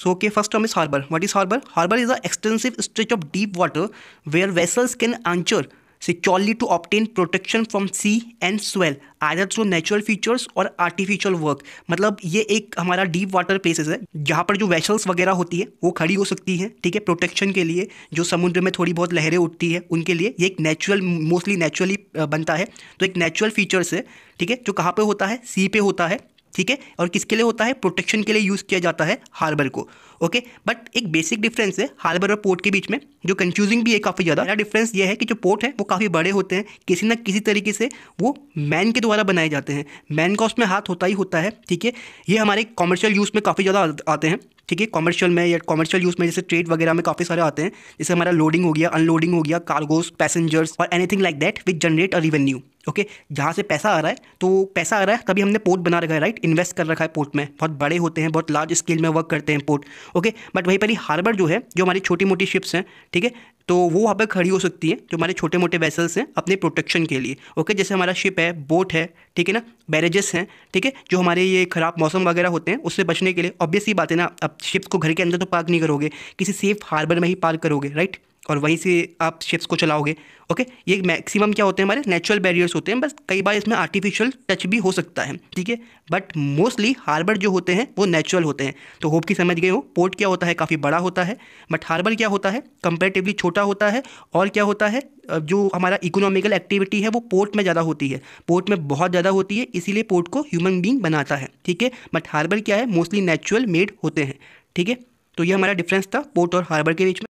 सो okay first हम is harbour what is harbour harbour is a extensive stretch of deep water where vessels can anchor securely to obtain protection from sea and swell either through natural features और artificial work मतलब ये एक हमारा deep water places है, जहाँ पर जो vessels वगैरह होती है, वो खड़ी हो सकती है, ठीक है प्रोटेक्शन के लिए, जो समुद्र में थोड़ी बहुत लहरें उठती है, उनके लिए ये एक नेचुरल मोस्टली नेचुरली बनता है तो एक नेचुरल फीचर्स है, ठीक है, जो कहाँ पर होता है सी पे होता है ठीक है? और किसके लिए होता है? प्रोटेक्शन के लिए यूज़ किया जाता है हार्बर को ओके बट एक बेसिक डिफरेंस है हार्बर और पोर्ट के बीच में, जो कंफ्यूजिंग भी है काफ़ी ज़्यादा। डिफरेंस ये है कि जो पोर्ट है, वो काफ़ी बड़े होते हैं। किसी न किसी तरीके से वो मैन के द्वारा बनाए जाते हैं। मैन का उसमें हाथ होता ही होता है, ठीक है? ये हमारे कॉमर्शियल यूज़ में काफ़ी ज़्यादा आते हैं, ठीक है? कॉमर्शियल में या कॉमर्शियल यूज़ में जैसे ट्रेड वगैरह में काफ़ी सारे आते हैं। जैसे हमारा लोडिंग हो गया अनलोडिंग हो गया कार्गोज पैसेंजर्स और anything like that which generate a revenue okay जहाँ से पैसा आ रहा है तो पैसा आ रहा है, तभी हमने पोर्ट बना रखा है राइट इन्वेस्ट कर रखा है पोर्ट में। बहुत बड़े होते हैं, बहुत लार्ज स्केल में वर्क करते हैं पोर्ट। ओके बट वहीं पर ही हार्बर जो है, जो हमारी छोटी मोटी शिप्स हैं, ठीक है? तो वो वहाँ पर खड़ी हो सकती है, जो हमारे छोटे मोटे वेसल्स हैं, अपने प्रोटेक्शन के लिए। ओके जैसे हमारा शिप है बोट है, ठीक है ना? बैरेजेस हैं, ठीक है? जो हमारे ये ख़राब मौसम वगैरह होते हैं, उससे बचने के लिए ऑब्वियसली बात है ना, अब शिप्स को घर के अंदर तो पार्क नहीं करोगे, किसी सेफ़ हार्बर में ही पार्क करोगे राइट और वहीं से आप शिप्स को चलाओगे ओके ये मैक्सिमम क्या होते हैं हमारे? नेचुरल बैरियर्स होते हैं। बस कई बार इसमें आर्टिफिशियल टच भी हो सकता है, ठीक है? बट मोस्टली हार्बर जो होते हैं, वो नेचुरल होते हैं। तो होप की समझ गए हो? पोर्ट क्या होता है? काफ़ी बड़ा होता है। बट हार्बर क्या होता है? कंपेरेटिवली छोटा होता है। और क्या होता है? जो हमारा इकोनॉमिकल एक्टिविटी है, वो पोर्ट में ज़्यादा होती है। पोर्ट में बहुत ज़्यादा होती है, इसीलिए पोर्ट को ह्यूमन बींग बनाता है, ठीक है? बट हार्बर क्या है? मोस्टली नेचुरल मेड होते हैं, ठीक है? तो ये हमारा डिफरेंस था पोर्ट और हार्बर के बीच में।